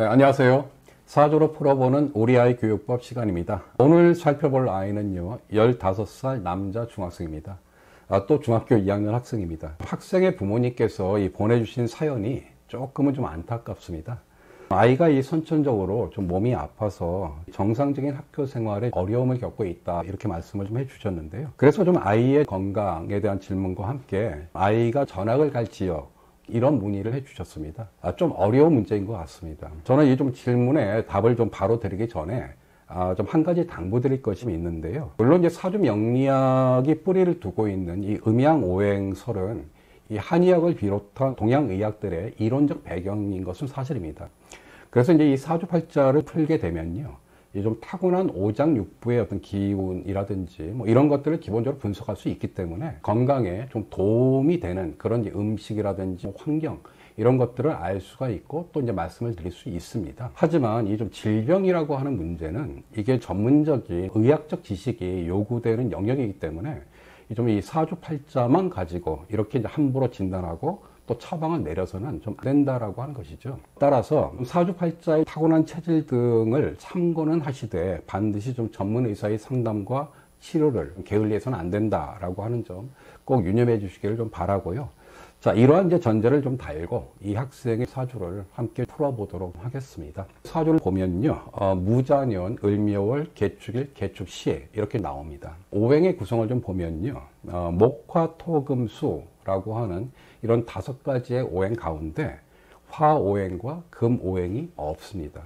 네, 안녕하세요. 사주로 풀어보는 우리 아이 교육법 시간입니다. 오늘 살펴볼 아이는요, 15살 남자 중학생입니다. 아, 또 중학교 2학년 학생입니다. 학생의 부모님께서 이 보내주신 사연이 조금은 좀 안타깝습니다. 아이가 이 선천적으로 좀 몸이 아파서 정상적인 학교 생활에 어려움을 겪고 있다 이렇게 말씀을 좀 해주셨는데요. 그래서 좀 아이의 건강에 대한 질문과 함께 아이가 전학을 갈 지역 이런 문의를 해주셨습니다. 아, 좀 어려운 문제인 것 같습니다. 저는 이 좀 질문에 답을 좀 바로 드리기 전에 아, 좀 한 가지 당부드릴 것이 있는데요. 물론 이제 사주 명리학이 뿌리를 두고 있는 이 음양 오행설은 이 한의학을 비롯한 동양 의학들의 이론적 배경인 것은 사실입니다. 그래서 이제 이 사주팔자를 풀게 되면요. 좀 타고난 오장육부의 어떤 기운이라든지 뭐 이런 것들을 기본적으로 분석할 수 있기 때문에 건강에 좀 도움이 되는 그런 음식이라든지 뭐 환경 이런 것들을 알 수가 있고 또 이제 말씀을 드릴 수 있습니다. 하지만 이 좀 질병이라고 하는 문제는 이게 전문적인 의학적 지식이 요구되는 영역이기 때문에 좀 이 사주팔자만 가지고 이렇게 이제 함부로 진단하고 또 처방을 내려서는 좀 안 된다라고 하는 것이죠. 따라서 사주팔자의 타고난 체질 등을 참고는 하시되 반드시 좀 전문 의사의 상담과 치료를 게을리해서는 안 된다라고 하는 점 꼭 유념해 주시기를 좀 바라고요. 자, 이러한 이제 전제를 좀 달고 이 학생의 사주를 함께 풀어보도록 하겠습니다. 사주를 보면요, 어, 무자년, 을묘월, 개축일, 개축시 이렇게 나옵니다. 오행의 구성을 좀 보면요, 어, 목화, 토, 금, 수 라고 하는 이런 다섯 가지의 오행 가운데 화오행과 금오행이 없습니다.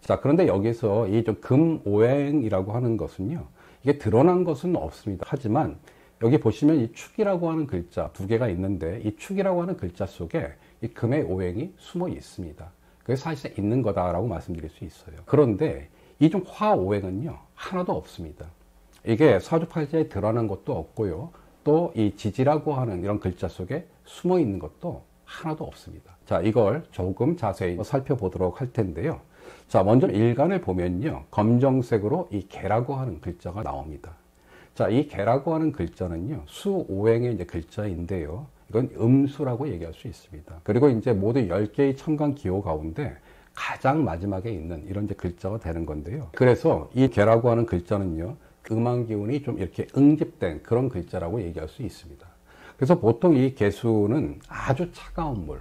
자, 그런데 여기서 이좀 금오행이라고 하는 것은요, 이게 드러난 것은 없습니다. 하지만 여기 보시면 이 축이라고 하는 글자 두 개가 있는데 이 축이라고 하는 글자 속에 이 금의 오행이 숨어 있습니다. 그게 사실 있는 거다라고 말씀드릴 수 있어요. 그런데 이 좀 화오행은요, 하나도 없습니다. 이게 사주팔자에 드러난 것도 없고요. 또 이 지지라고 하는 이런 글자 속에 숨어 있는 것도 하나도 없습니다. 자, 이걸 조금 자세히 살펴보도록 할 텐데요. 자, 먼저 일간을 보면요. 검정색으로 이 개라고 하는 글자가 나옵니다. 자, 이 개라고 하는 글자는요. 수오행의 이제 글자인데요. 이건 음수라고 얘기할 수 있습니다. 그리고 이제 모두 10개의 천간 기호 가운데 가장 마지막에 있는 이런 이제 글자가 되는 건데요. 그래서 이 개라고 하는 글자는요. 음한 기운이 좀 이렇게 응집된 그런 글자라고 얘기할 수 있습니다. 그래서 보통 이 개수는 아주 차가운 물,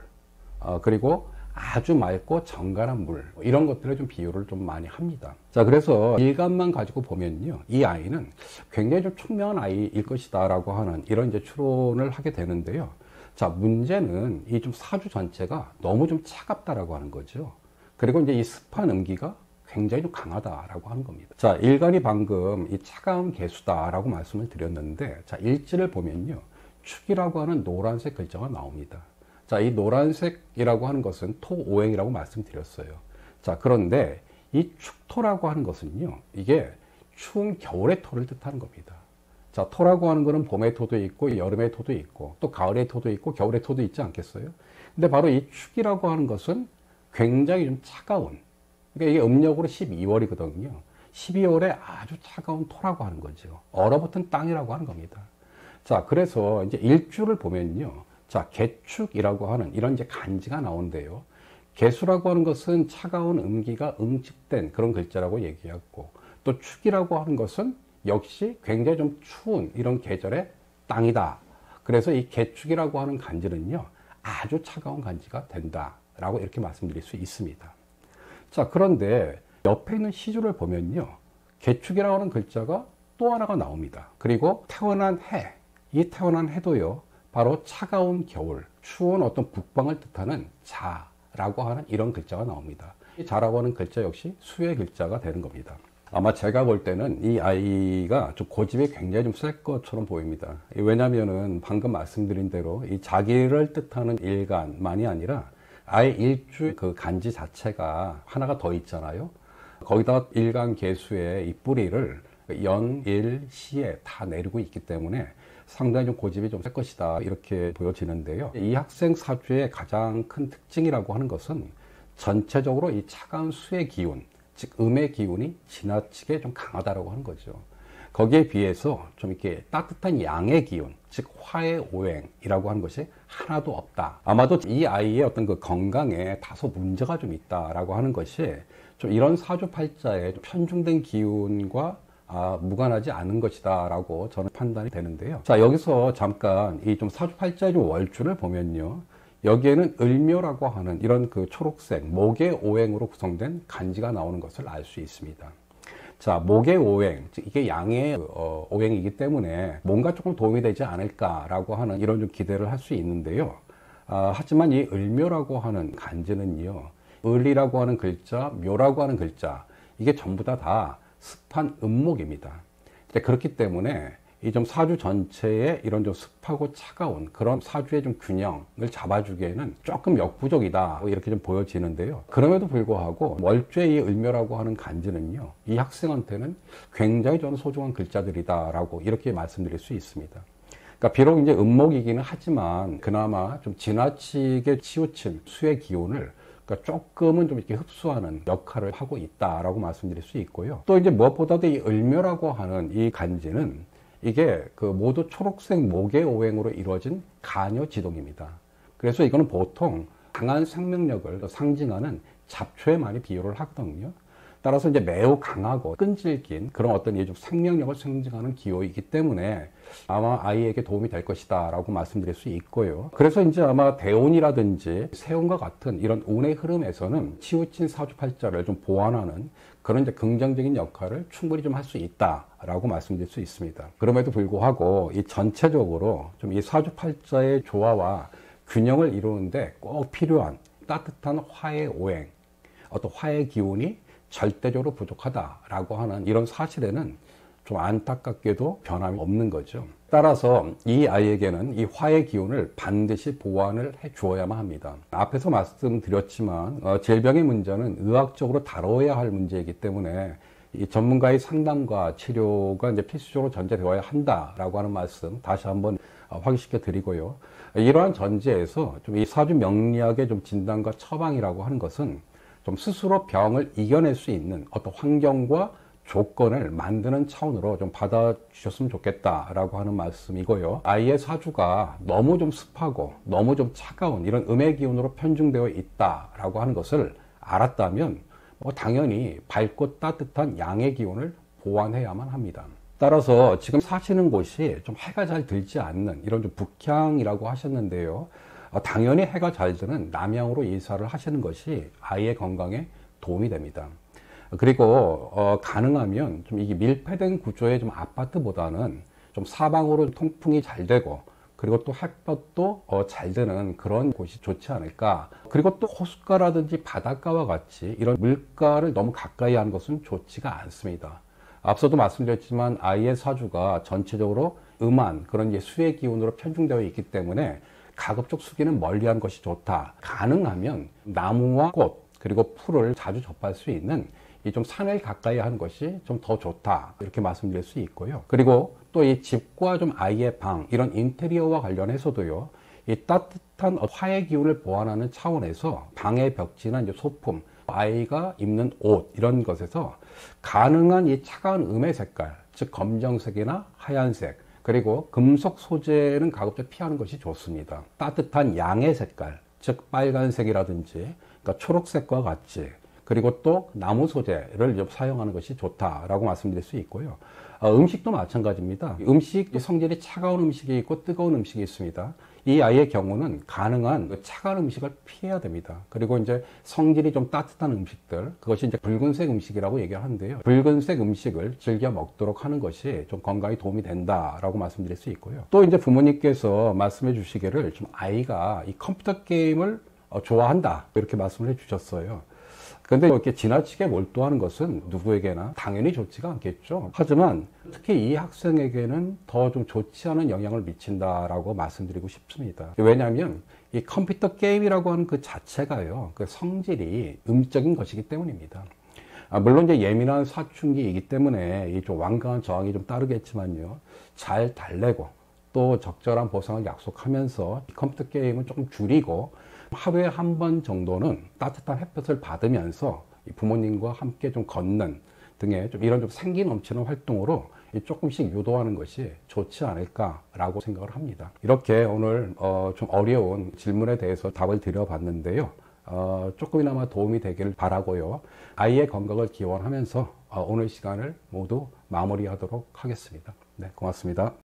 어, 그리고 아주 맑고 정갈한 물 이런 것들을 좀 비유를 좀 많이 합니다. 자 그래서 일감만 가지고 보면요 이 아이는 굉장히 좀 총명한 아이일 것이다라고 하는 이런 이제 추론을 하게 되는데요. 자 문제는 이 좀 사주 전체가 너무 좀 차갑다라고 하는 거죠. 그리고 이제 이 습한 음기가 굉장히 좀 강하다라고 하는 겁니다. 자 일간이 방금 이 차가운 개수다라고 말씀을 드렸는데 자 일지를 보면요. 축이라고 하는 노란색 글자가 나옵니다. 자, 이 노란색이라고 하는 것은 토오행이라고 말씀드렸어요. 자, 그런데 이 축토라고 하는 것은요, 이게 추운 겨울의 토를 뜻하는 겁니다. 자, 토라고 하는 것은 봄의 토도 있고, 여름의 토도 있고, 또 가을의 토도 있고, 겨울의 토도 있지 않겠어요? 근데 바로 이 축이라고 하는 것은 굉장히 좀 차가운, 그러니까 이게 음력으로 12월이거든요. 12월에 아주 차가운 토라고 하는 거죠. 얼어붙은 땅이라고 하는 겁니다. 자, 그래서 이제 일주를 보면요. 자, 개축이라고 하는 이런 이제 간지가 나온대요. 개수라고 하는 것은 차가운 음기가 응집된 그런 글자라고 얘기했고, 또 축이라고 하는 것은 역시 굉장히 좀 추운 이런 계절의 땅이다. 그래서 이 개축이라고 하는 간지는요, 아주 차가운 간지가 된다라고 이렇게 말씀드릴 수 있습니다. 자, 그런데 옆에 있는 시주를 보면요, 개축이라고 하는 글자가 또 하나가 나옵니다. 그리고 태어난 해, 이 태어난 해도요, 바로 차가운 겨울, 추운 어떤 북방을 뜻하는 자라고 하는 이런 글자가 나옵니다. 이 자라고 하는 글자 역시 수의 글자가 되는 겁니다. 아마 제가 볼 때는 이 아이가 좀 고집이 굉장히 좀 셀 것처럼 보입니다. 왜냐면은 방금 말씀드린 대로 이 자기를 뜻하는 일간만이 아니라 아예 일주 그 간지 자체가 하나가 더 있잖아요. 거기다 일간 개수의 이 뿌리를 연, 일, 시에 다 내리고 있기 때문에 상당히 좀 고집이 좀 셀 것이다 이렇게 보여지는데요. 이 학생 사주의 가장 큰 특징이라고 하는 것은 전체적으로 이 차가운 수의 기운, 즉 음의 기운이 지나치게 좀 강하다라고 하는 거죠. 거기에 비해서 좀 이렇게 따뜻한 양의 기운, 즉 화의 오행이라고 하는 것이 하나도 없다. 아마도 이 아이의 어떤 그 건강에 다소 문제가 좀 있다라고 하는 것이 좀 이런 사주팔자의 편중된 기운과 아, 무관하지 않은 것이다라고 저는 판단이 되는데요. 자 여기서 잠깐 이 좀 사주팔자의 좀 월주를 보면요. 여기에는 을묘라고 하는 이런 그 초록색 목의 오행으로 구성된 간지가 나오는 것을 알 수 있습니다. 자, 목의 오행, 즉 이게 양의 어, 오행이기 때문에 뭔가 조금 도움이 되지 않을까라고 하는 이런 좀 기대를 할 수 있는데요. 아, 하지만 이 을묘라고 하는 간지는요, 을이라고 하는 글자, 묘라고 하는 글자, 이게 전부 다 다 습한 음목입니다. 그렇기 때문에 이 좀 사주 전체에 이런 좀 습하고 차가운 그런 사주의 좀 균형을 잡아주기에는 조금 역부족이다 이렇게 좀 보여지는데요. 그럼에도 불구하고 월죄의 을묘라고 하는 간지는요, 이 학생한테는 굉장히 저는 소중한 글자들이다라고 이렇게 말씀드릴 수 있습니다. 그러니까 비록 이제 음목이기는 하지만 그나마 좀 지나치게 치우친 수의 기운을 그러니까 조금은 좀 이렇게 흡수하는 역할을 하고 있다라고 말씀드릴 수 있고요. 또 이제 무엇보다도 이 을묘라고 하는 이 간지는 이게 그 모두 초록색 목의 오행으로 이루어진 간여 지동입니다. 그래서 이거는 보통 강한 생명력을 상징하는 잡초에 많이 비유를 하거든요. 따라서 이제 매우 강하고 끈질긴 그런 어떤 예적 생명력을 상징하는 기호이기 때문에 아마 아이에게 도움이 될 것이다 라고 말씀드릴 수 있고요. 그래서 이제 아마 대운이라든지 세운과 같은 이런 운의 흐름에서는 치우친 사주팔자를 좀 보완하는 그런 이제 긍정적인 역할을 충분히 좀 할 수 있다라고 말씀드릴 수 있습니다. 그럼에도 불구하고 이 전체적으로 좀 이 사주팔자의 조화와 균형을 이루는데 꼭 필요한 따뜻한 화의 오행, 어떤 화의 기운이 절대적으로 부족하다라고 하는 이런 사실에는 좀 안타깝게도 변함이 없는 거죠. 따라서 이 아이에게는 이 화의 기운을 반드시 보완을 해 주어야만 합니다. 앞에서 말씀드렸지만 어, 질병의 문제는 의학적으로 다뤄야 할 문제이기 때문에 이 전문가의 상담과 치료가 이제 필수적으로 전제되어야 한다라고 하는 말씀 다시 한번 어, 확인시켜 드리고요. 이러한 전제에서 좀 이 사주 명리학의 좀 진단과 처방이라고 하는 것은 좀 스스로 병을 이겨낼 수 있는 어떤 환경과 조건을 만드는 차원으로 좀 받아주셨으면 좋겠다라고 하는 말씀이고요. 아이의 사주가 너무 좀 습하고 너무 좀 차가운 이런 음의 기운으로 편중되어 있다라고 하는 것을 알았다면 뭐 당연히 밝고 따뜻한 양의 기운을 보완해야만 합니다. 따라서 지금 사시는 곳이 좀 해가 잘 들지 않는 이런 좀 북향이라고 하셨는데요. 어, 당연히 해가 잘 드는 남향으로 이사를 하시는 것이 아이의 건강에 도움이 됩니다. 그리고 어, 가능하면 좀 이게 밀폐된 구조의 좀 아파트보다는 좀 사방으로 통풍이 잘 되고 그리고 또 햇볕도 어, 잘 드는 그런 곳이 좋지 않을까. 그리고 또 호숫가라든지 바닷가와 같이 이런 물가를 너무 가까이 하는 것은 좋지가 않습니다. 앞서도 말씀드렸지만 아이의 사주가 전체적으로 음한 그런 수의 기운으로 편중되어 있기 때문에 가급적 수기는 멀리한 것이 좋다. 가능하면 나무와 꽃 그리고 풀을 자주 접할 수 있는 이 좀 산을 가까이 하는 것이 좀 더 좋다 이렇게 말씀드릴 수 있고요. 그리고 또 이 집과 좀 아이의 방 이런 인테리어와 관련해서도요. 이 따뜻한 화의 기운을 보완하는 차원에서 방의 벽지나 이제 소품, 아이가 입는 옷 이런 것에서 가능한 이 차가운 음의 색깔, 즉 검정색이나 하얀색 그리고 금속 소재는 가급적 피하는 것이 좋습니다. 따뜻한 양의 색깔, 즉 빨간색이라든지 그러니까 초록색과 같이 그리고 또 나무 소재를 사용하는 것이 좋다라고 말씀드릴 수 있고요. 어, 음식도 마찬가지입니다. 음식 성질이 차가운 음식이 있고 뜨거운 음식이 있습니다. 이 아이의 경우는 가능한 그 차가운 음식을 피해야 됩니다. 그리고 이제 성질이 좀 따뜻한 음식들, 그것이 이제 붉은색 음식이라고 얘기를 하는데요. 붉은색 음식을 즐겨 먹도록 하는 것이 좀 건강에 도움이 된다라고 말씀드릴 수 있고요. 또 이제 부모님께서 말씀해 주시기를 좀 아이가 이 컴퓨터 게임을 어, 좋아한다. 이렇게 말씀을 해 주셨어요. 근데 이렇게 지나치게 몰두하는 것은 누구에게나 당연히 좋지가 않겠죠. 하지만 특히 이 학생에게는 더 좀 좋지 않은 영향을 미친다라고 말씀드리고 싶습니다. 왜냐하면 이 컴퓨터 게임이라고 하는 그 자체가요, 그 성질이 음적인 것이기 때문입니다. 아, 물론 이제 예민한 사춘기이기 때문에 이 좀 완강한 저항이 좀 따르겠지만요, 잘 달래고 또 적절한 보상을 약속하면서 컴퓨터 게임은 조금 줄이고 하루에 한 번 정도는 따뜻한 햇볕을 받으면서 부모님과 함께 좀 걷는 등의 좀 이런 좀 생기 넘치는 활동으로 조금씩 유도하는 것이 좋지 않을까라고 생각을 합니다. 이렇게 오늘 어, 좀 어려운 질문에 대해서 답을 드려봤는데요. 어, 조금이나마 도움이 되기를 바라고요. 아이의 건강을 기원하면서 어, 오늘 시간을 모두 마무리하도록 하겠습니다. 네, 고맙습니다.